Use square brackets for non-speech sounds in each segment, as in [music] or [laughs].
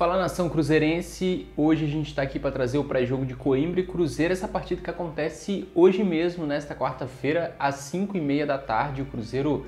Fala nação cruzeirense, hoje a gente está aqui para trazer o pré-jogo de Coimbra e Cruzeiro, essa partida que acontece hoje mesmo, nesta quarta-feira, às 5h30 da tarde. O Cruzeiro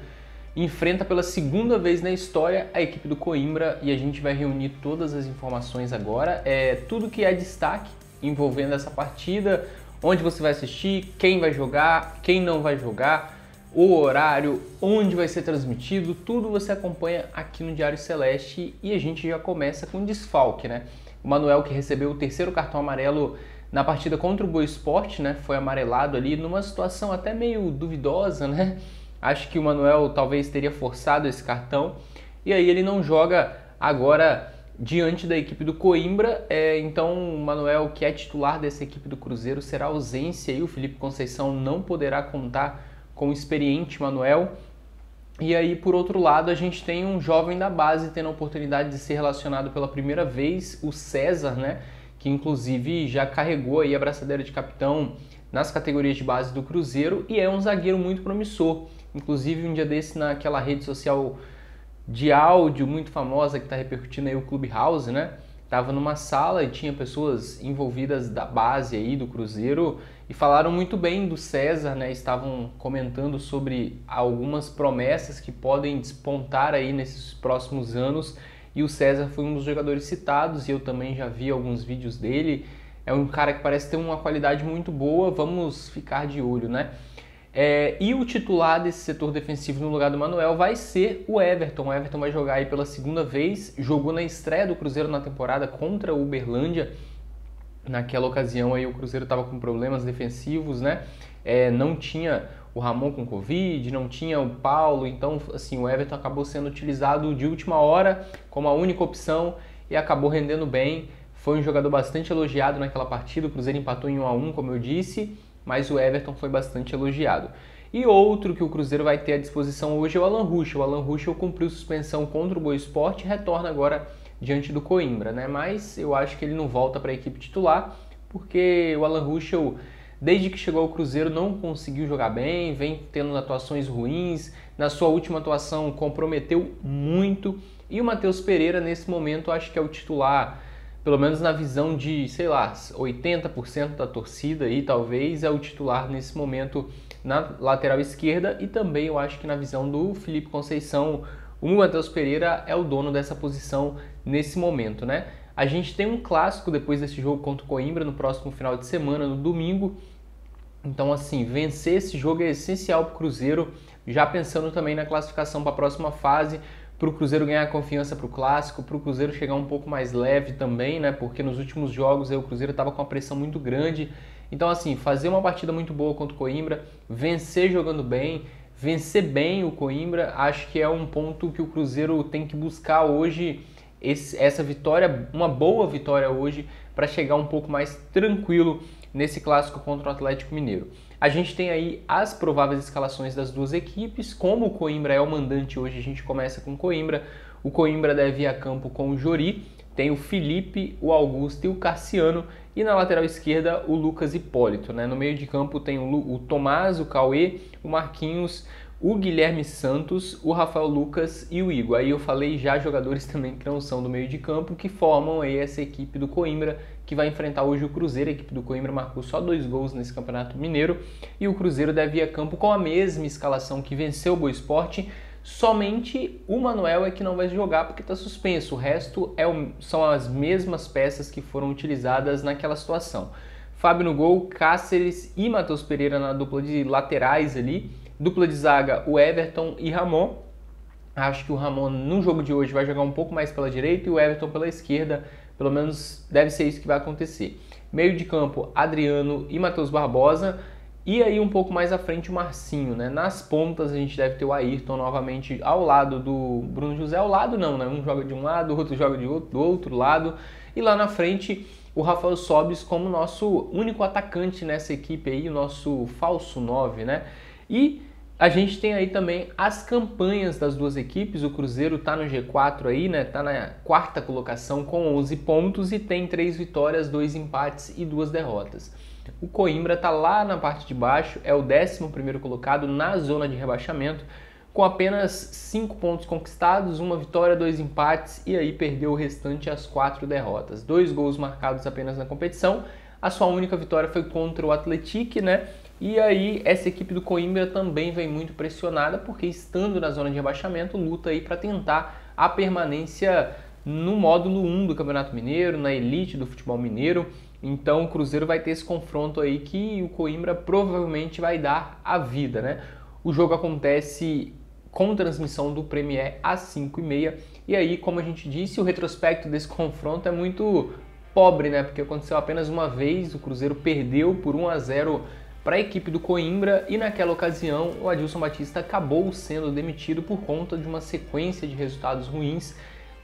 enfrenta pela segunda vez na história a equipe do Coimbra e a gente vai reunir todas as informações agora. É tudo que é destaque envolvendo essa partida, onde você vai assistir, quem vai jogar, quem não vai jogar o horário, onde vai ser transmitido, tudo você acompanha aqui no Diário Celeste e a gente já começa com desfalque, né? O Manuel que recebeu o terceiro cartão amarelo na partida contra o Boa Esporte, né? Foi amarelado ali numa situação até meio duvidosa, né? Acho que o Manuel talvez teria forçado esse cartão e aí ele não joga agora diante da equipe do Coimbra. É, então o Manuel, que é titular dessa equipe do Cruzeiro, será ausência e o Felipe Conceição não poderá contar com o experiente Manuel. E aí, por outro lado, a gente tem um jovem da base tendo a oportunidade de ser relacionado pela primeira vez, o César, né? Que inclusive já carregou aí a braçadeira de capitão nas categorias de base do Cruzeiro e é um zagueiro muito promissor. Inclusive, um dia desse naquela rede social de áudio muito famosa que está repercutindo aí o Clubhouse, né? Tava numa sala e tinha pessoas envolvidas da base aí do Cruzeiro e falaram muito bem do César, né? Estavam comentando sobre algumas promessas que podem despontar aí nesses próximos anos. E o César foi um dos jogadores citados e eu também já vi alguns vídeos dele. É um cara que parece ter uma qualidade muito boa, vamos ficar de olho, né? É, e o titular desse setor defensivo no lugar do Manuel vai ser o Everton. O Everton vai jogar aí pela segunda vez, jogou na estreia do Cruzeiro na temporada contra o Uberlândia Naquela ocasião aí o Cruzeiro estava com problemas defensivos, né? É, não tinha o Ramon com Covid, não tinha o Paulo, então assim o Everton acabou sendo utilizado de última hora como a única opção e acabou rendendo bem. Foi um jogador bastante elogiado naquela partida. O Cruzeiro empatou em 1 a 1, como eu disse, mas o Everton foi bastante elogiado. E outro que o Cruzeiro vai ter à disposição hoje é o Alan Ruschel. O Alan Ruschel cumpriu suspensão contra o Boa Esporte e retorna agora diante do Coimbra, né? Mas eu acho que ele não volta para a equipe titular, porque o Alan Ruschel, desde que chegou ao Cruzeiro, não conseguiu jogar bem, vem tendo atuações ruins. Na sua última atuação, comprometeu muito. E o Matheus Pereira, nesse momento, acho que é o titular, pelo menos na visão de, sei lá, 80% da torcida aí, talvez, é o titular nesse momento na lateral esquerda e também eu acho que na visão do Felipe Conceição, o Matheus Pereira é o dono dessa posição nesse momento, né? A gente tem um clássico depois desse jogo contra o Coimbra no próximo final de semana, no domingo. Então, assim, vencer esse jogo é essencial para o Cruzeiro, já pensando também na classificação para a próxima fase, para o Cruzeiro ganhar confiança para o clássico, para o Cruzeiro chegar um pouco mais leve também, né? Porque nos últimos jogos aí, o Cruzeiro estava com uma pressão muito grande. Então, assim, fazer uma partida muito boa contra o Coimbra, vencer jogando bem, vencer bem o Coimbra, acho que é um ponto que o Cruzeiro tem que buscar hoje esse, essa vitória, uma boa vitória hoje, para chegar um pouco mais tranquilo nesse clássico contra o Atlético Mineiro. A gente tem aí as prováveis escalações das duas equipes. Como o Coimbra é o mandante hoje, a gente começa com Coimbra. O Coimbra deve ir a campo com o Jori, tem o Felipe, o Augusto e o Cassiano. E na lateral esquerda, o Lucas Hipólito. Né? No meio de campo tem o, o Tomás, o Cauê, o Marquinhos, o Guilherme Santos, o Rafael Lucas e o Igor. Aí eu falei já jogadores [laughs] também que não são do meio de campo, que formam aí essa equipe do Coimbra, que vai enfrentar hoje o Cruzeiro. A equipe do Coimbra marcou só dois gols nesse Campeonato Mineiro. E o Cruzeiro deve ir a campo com a mesma escalação que venceu o Boa Esporte, Somente o Manuel é que não vai jogar porque está suspenso. O resto é o, são as mesmas peças que foram utilizadas naquela situação. Fábio no gol, Cáceres e Matheus Pereira na dupla de laterais ali. Dupla de zaga, o Everton e Ramon. Acho que o Ramon no jogo de hoje vai jogar um pouco mais pela direita e o Everton pela esquerda. Pelo menos deve ser isso que vai acontecer. Meio de campo, Adriano e Matheus Barbosa. E aí um pouco mais à frente o Marcinho, né? Nas pontas a gente deve ter o Ayrton novamente ao lado do Bruno José, ao lado não, né? Um joga de um lado, o outro joga de outro, do outro lado. E lá na frente o Rafael Sobis como nosso único atacante nessa equipe aí, o nosso falso 9, né? E a gente tem aí também as campanhas das duas equipes. O Cruzeiro tá no G4 aí, né? Tá na quarta colocação com 11 pontos e tem três vitórias, dois empates e duas derrotas. O Coimbra está lá na parte de baixo, é o 11 colocado na zona de rebaixamento. com apenas 5 pontos conquistados, uma vitória, dois empates e aí perdeu o restante as quatro derrotas. Dois gols marcados apenas na competição. A sua única vitória foi contra o Atlético, né? E aí essa equipe do Coimbra também vem muito pressionada porque estando na zona de rebaixamento, luta aí para tentar a permanência no módulo 1 do Campeonato Mineiro, na elite do futebol mineiro. Então o Cruzeiro vai ter esse confronto aí que o Coimbra provavelmente vai dar a vida, né? O jogo acontece com transmissão do Premier às 5h30. E aí, como a gente disse, o retrospecto desse [laughs] confronto é muito pobre, né? Porque aconteceu apenas uma vez, o Cruzeiro perdeu por 1 a 0 para a equipe do Coimbra e naquela ocasião o Adilson Batista acabou sendo demitido por conta de uma sequência de resultados ruins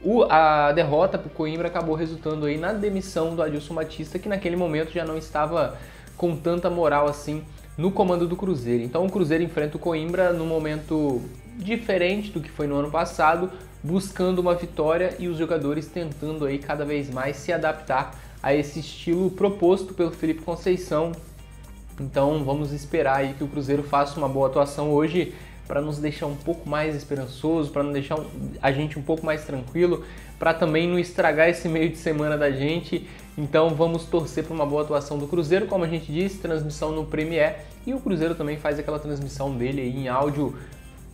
o, a derrota para o Coimbra acabou resultando aí na demissão do Adilson Batista, que naquele momento já não estava com tanta moral assim no comando do Cruzeiro. Então o Cruzeiro enfrenta o Coimbra num momento diferente do que foi no ano passado, buscando uma vitória e os jogadores tentando aí cada vez mais se adaptar a esse estilo proposto pelo Felipe Conceição. Então vamos esperar aí que o Cruzeiro faça uma boa atuação hoje para nos deixar um pouco mais esperançoso, para deixar a gente um pouco mais tranquilo, para também não estragar esse meio de semana da gente. Então vamos torcer para uma boa atuação do Cruzeiro, como a gente disse, transmissão no Premier e o Cruzeiro também faz aquela transmissão dele em áudio.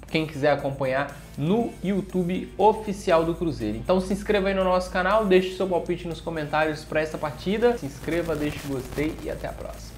Quem quiser acompanhar no YouTube oficial do Cruzeiro. Então se inscreva aí no nosso canal, deixe seu palpite nos comentários para essa partida. Se inscreva, deixe o gostei e até a próxima.